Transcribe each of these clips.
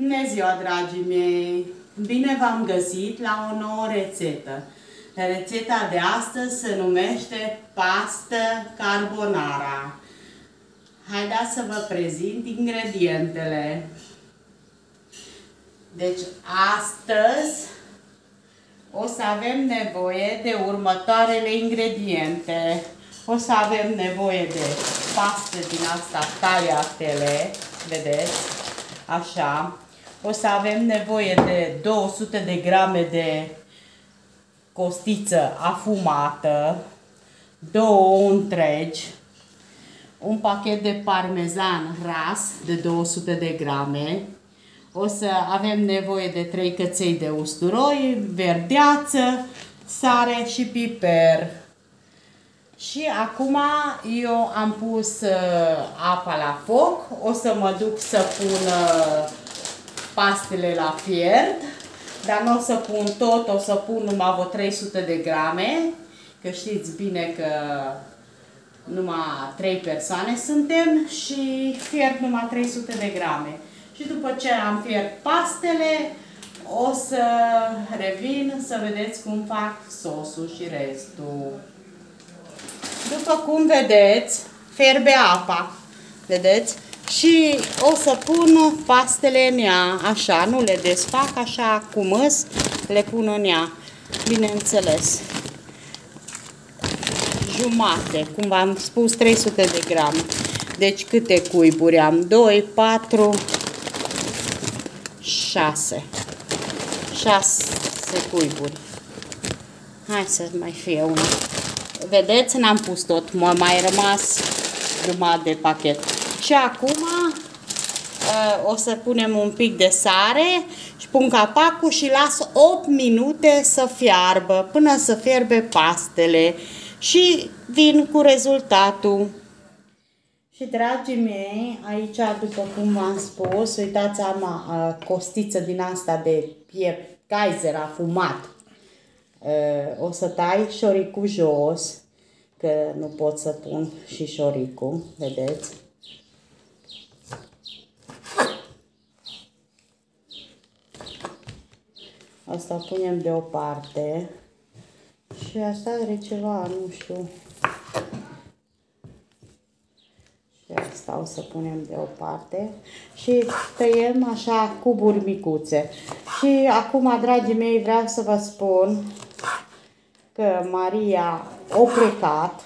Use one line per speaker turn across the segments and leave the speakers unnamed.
Bună ziua, dragii mei! Bine v-am găsit la o nouă rețetă. Rețeta de astăzi se numește pastă carbonara. Haideți să vă prezint ingredientele. Deci, astăzi o să avem nevoie de următoarele ingrediente. O să avem nevoie de pastă din asta taiatele, vedeți, așa. O să avem nevoie de 200 de grame de costiță afumată, două întregi, un pachet de parmezan ras de 200 de grame, o să avem nevoie de 3 căței de usturoi, verdeață, sare și piper. Și acum eu am pus uh, apa la foc, o să mă duc să pun uh, pastele la fiert, dar nu o să pun tot, o să pun numai vreo 300 de grame, că știți bine că numai 3 persoane suntem și fiert numai 300 de grame. Și după ce am fiert pastele, o să revin să vedeți cum fac sosul și restul. După cum vedeți, fierbe apa, vedeți? Și o să pun pastele în ea, așa, nu le desfac, așa cum îs, le pun în ea, bineînțeles. Jumate, cum v-am spus, 300 de grame. Deci câte cuiburi am? 2, 4, 6. 6 cuiburi. Hai să mai fie una. Vedeți, n-am pus tot, m-a mai rămas jumătate de pachet. Și acum uh, o să punem un pic de sare și pun capacul și las 8 minute să fiarbă, până să fierbe pastele și vin cu rezultatul. Și dragii mei, aici, după cum v-am spus, uitați, am uh, costiță din asta de piept Kaiser afumat. Uh, o să tai șoricul jos, că nu pot să pun și șoricul, vedeți? Asta punem deoparte. Și asta are ceva, nu știu. Și asta o să punem deoparte. Și tăiem așa cuburi micuțe. Și acum, dragii mei, vreau să vă spun că Maria a plecat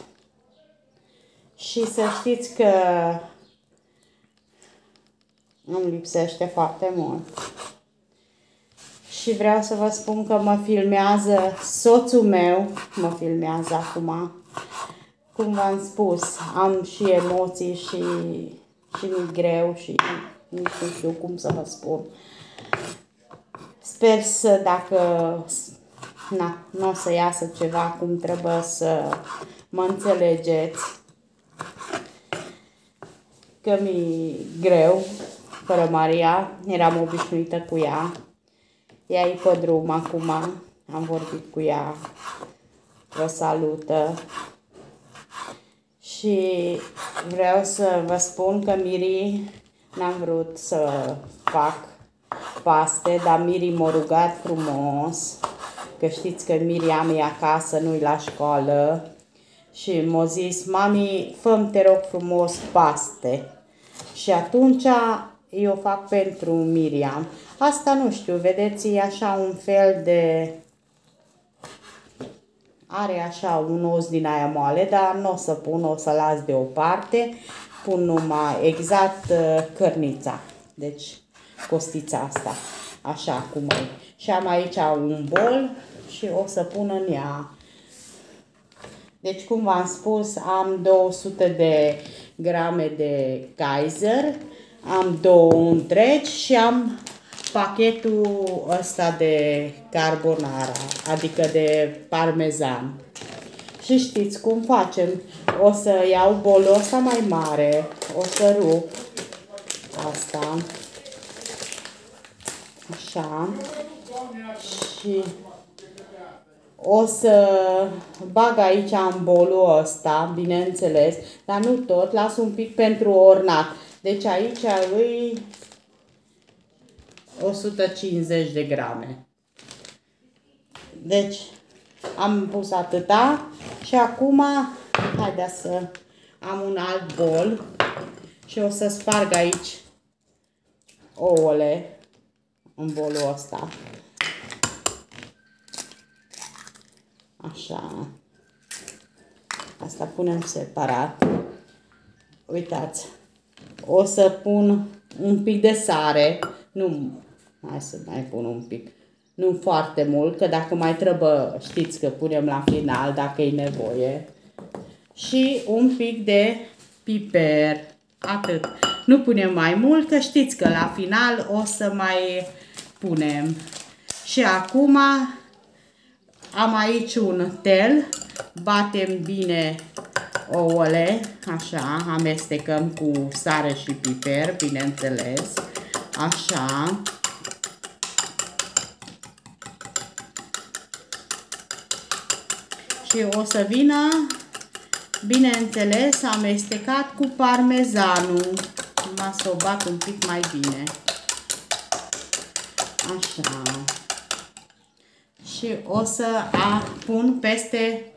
și să știți că îmi lipsește foarte mult și vreau să vă spun că mă filmează soțul meu, mă filmează acum. Cum v-am spus, am și emoții și, și mi greu și nu știu cum să vă spun. Sper să dacă na, nu o să iasă ceva cum trebuie să mă înțelegeți că mi greu fără Maria, eram obișnuită cu ea ea e pe drum acum, am vorbit cu ea, vă salută. Și vreau să vă spun că Miri n-am vrut să fac paste, dar Miri m-a rugat frumos, că știți că Miriam e acasă, nu-i la școală, și m-a zis, mami, fă te rog frumos paste. Și atunci eu fac pentru Miriam. Asta nu știu, vedeți, e așa un fel de... Are așa un os din aia moale, dar nu o să pun, o să las deoparte. Pun numai exact uh, cărnița. Deci, costița asta. Așa cum e. Și am aici un bol și o să pun în ea. Deci, cum v-am spus, am 200 de grame de Kaiser, am două întregi și am pachetul ăsta de carbonara, adică de parmezan. Și știți cum facem? O să iau bolul ăsta mai mare, o să rup asta, așa, și o să bag aici în bolul ăsta, bineînțeles, dar nu tot, las un pic pentru ornat. Deci aici îi 150 de grame. Deci, am pus atâta și acum, haideți să am un alt bol și o să sparg aici ouăle în bolul ăsta. Așa. Asta punem separat. Uitați. O să pun un pic de sare. Nu, hai să mai pun un pic. Nu foarte mult, că dacă mai trebuie, știți că punem la final, dacă e nevoie. Și un pic de piper. Atât. Nu punem mai mult, că știți că la final o să mai punem. Și acum am aici un tel, batem bine ouăle, așa, amestecăm cu sare și piper, bineînțeles, așa. Și o să vină, bineînțeles, amestecat cu parmezanul. M-a să o bat un pic mai bine. Așa și o să a, pun peste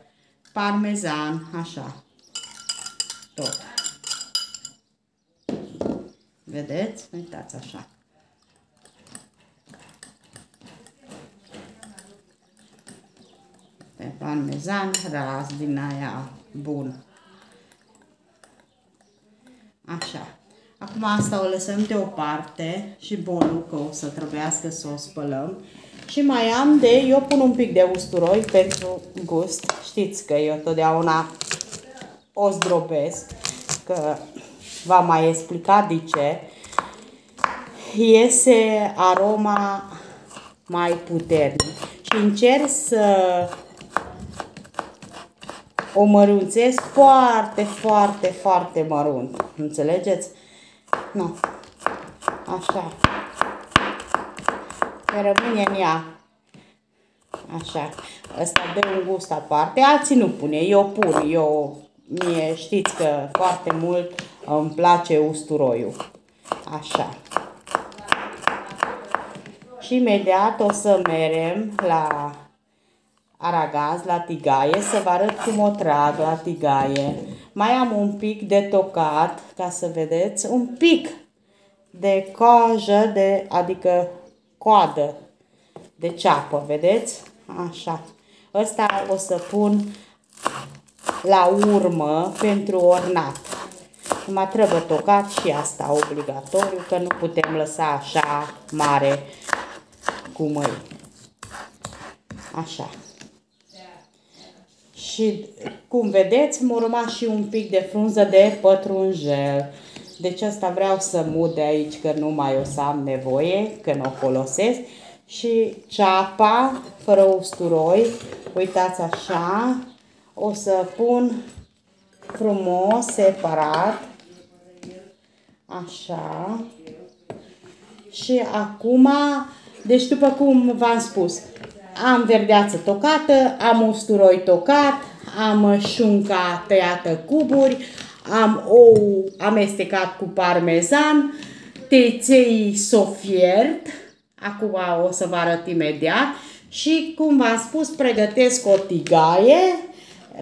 parmezan, așa, tot. Vedeți? Uitați așa. Pe parmezan ras din aia bun. Așa. Acum asta o lăsăm deoparte și bolul, că o să trebuiască să o spălăm. Și mai am de, eu pun un pic de usturoi pentru gust. Știți că eu totdeauna o zdrobesc, că v-am mai explicat de ce. Iese aroma mai puternic și încerc să o mărunțesc foarte, foarte, foarte mărunt. Înțelegeți? Nu. Așa că rămâne în ea. Așa. Ăsta dă un gust aparte. Alții nu pune. Eu pun. Eu, mie știți că foarte mult îmi place usturoiul. Așa. Și imediat o să merem la aragaz, la tigaie, să vă arăt cum o trag la tigaie. Mai am un pic de tocat, ca să vedeți, un pic de cojă, de, adică coadă de ceapă, vedeți? Așa. Ăsta o să pun la urmă pentru ornat. Mă trebuie tocat și asta obligatoriu, că nu putem lăsa așa mare cu mâini. Așa. Și cum vedeți, mă urma și un pic de frunză de pătrunjel. Deci asta vreau să mut de aici, că nu mai o să am nevoie, că nu o folosesc. Și ceapa, fără usturoi, uitați așa, o să pun frumos, separat. Așa. Și acum, deci după cum v-am spus, am verdeață tocată, am usturoi tocat, am șunca tăiată cuburi, am ou amestecat cu parmezan, teței sofiert, acum o să vă arăt imediat, și cum v-am spus, pregătesc o tigaie,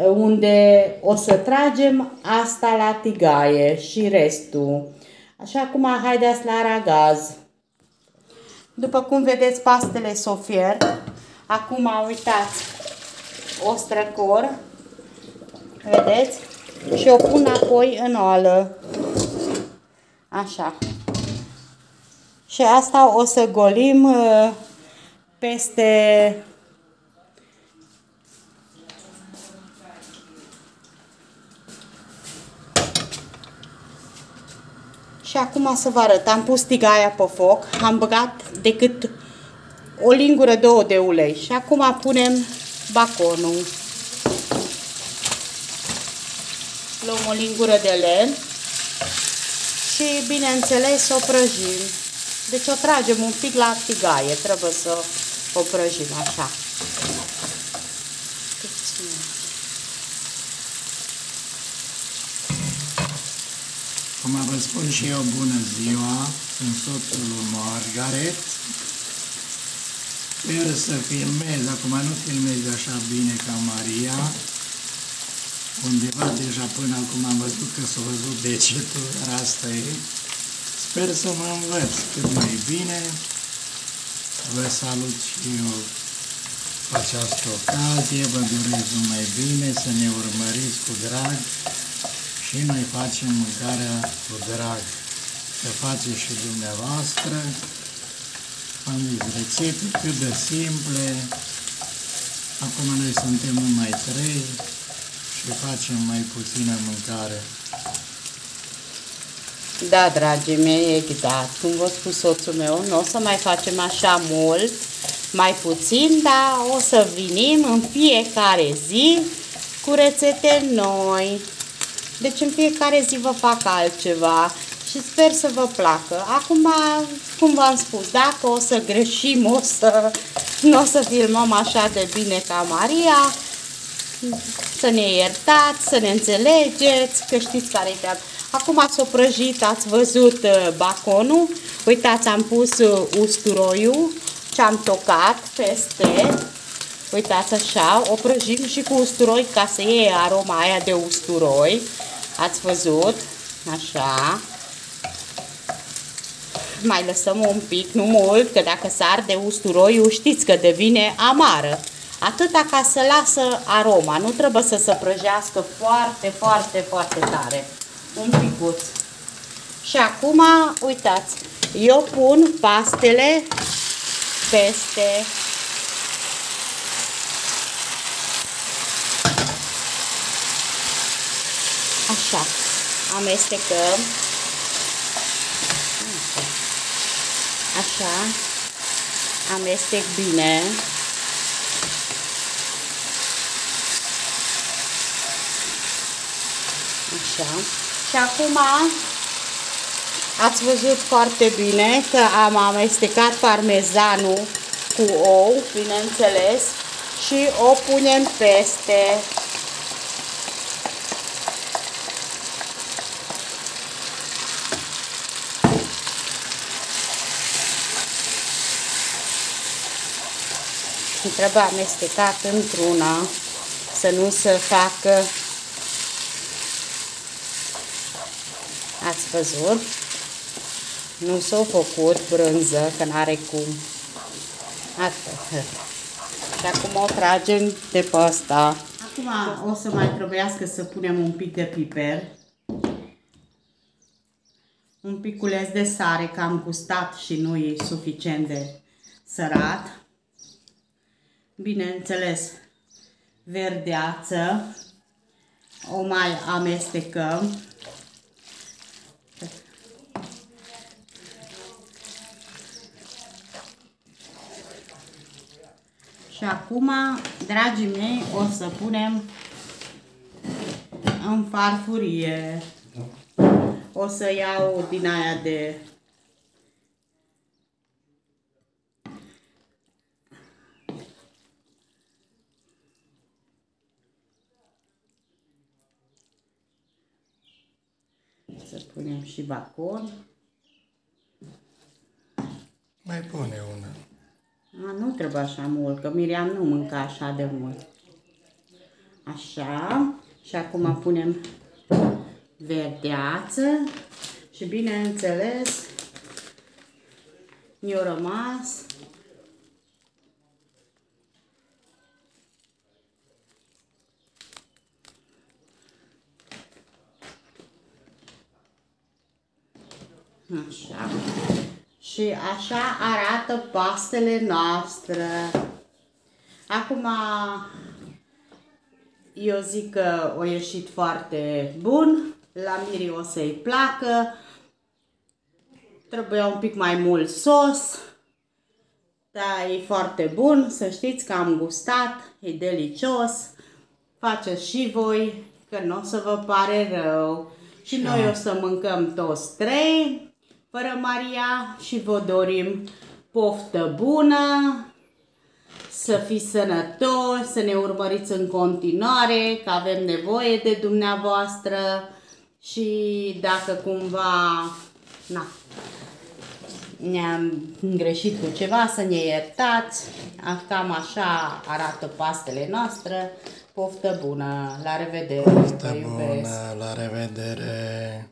unde o să tragem asta la tigaie și restul. Așa acum haideți la aragaz. După cum vedeți pastele sofier, acum uitați, o străcor, vedeți? și o pun apoi în oală. Așa. Și asta o să golim uh, peste Și acum să vă arăt. Am pus tigaia pe foc, am băgat decât o lingură, două de ulei. Și acum punem baconul. luăm o lingură de len și, bineînțeles, o prăjim. Deci o tragem un pic la tigaie, trebuie să o prăjim așa. Puțin.
4 Acum vă spun și eu bună ziua, sunt soțul lui Margaret. Sper să filmez, acum nu filmez așa bine ca Maria. Undeva deja până acum am văzut că s-a văzut degetul, dar asta e. Sper să mă învăț cât mai bine. Vă salut și eu cu această ocazie, vă doresc numai bine, să ne urmăriți cu drag și noi facem mâncarea cu drag. Să faceți și dumneavoastră. Am zis rețete cât de simple. Acum noi suntem numai trei și facem mai puțină mâncare.
Da, dragii mei, exact. Cum vă spus soțul meu, nu o să mai facem așa mult, mai puțin, dar o să vinim în fiecare zi cu rețete noi. Deci în fiecare zi vă fac altceva și sper să vă placă. Acum, cum v-am spus, dacă o să greșim, o să, nu o să filmăm așa de bine ca Maria, să ne iertați, să ne înțelegeți, că știți care e treaba. Acum s-o prăjit, ați văzut uh, baconul. Uitați, am pus uh, usturoiul ce am tocat peste. Uitați așa, o prăjim și cu usturoi ca să iei aroma aia de usturoi. Ați văzut? Așa. Mai lăsăm un pic, nu mult, că dacă s arde usturoiul, știți că devine amară. Atâta ca să lasă aroma, nu trebuie să se prăjească foarte, foarte, foarte tare. Un picuț. Și acum, uitați, eu pun pastele peste Așa, amestecăm. Așa, amestec bine. Așa. Și acum ați văzut foarte bine că am amestecat parmezanul cu ou, bineînțeles, și o punem peste. Și trebuie amestecat într-una să nu se facă. Ați văzut? Nu s-a făcut brânză că n-are cum. Atât și acum o tragem de pe asta. Acum o să mai trebuiască să punem un pic de piper. Un piculeț de sare că am gustat și nu e suficient de sărat bineînțeles, verdeață, o mai amestecăm. Și acum, dragii mei, o să punem în farfurie. O să iau din aia de Să punem și bacon.
Mai pune una.
A, nu trebuie așa mult, că Miriam nu mânca așa de mult. Așa. Și acum punem verdeață și bineînțeles mi-a rămas Așa. Și așa arată pastele noastre. Acum, eu zic că a ieșit foarte bun. La Miri o să-i placă. Trebuie un pic mai mult sos. Da, e foarte bun. Să știți că am gustat. E delicios. Faceți și voi, că nu o să vă pare rău. Și noi o să mâncăm toți trei fără Maria și vă dorim poftă bună, să fiți sănătoși, să ne urmăriți în continuare, că avem nevoie de dumneavoastră Și dacă cumva, na, ne-am greșit cu ceva, să ne iertați. Cam așa arată pastele noastre. Poftă bună! La revedere!
Poftă bună! La revedere!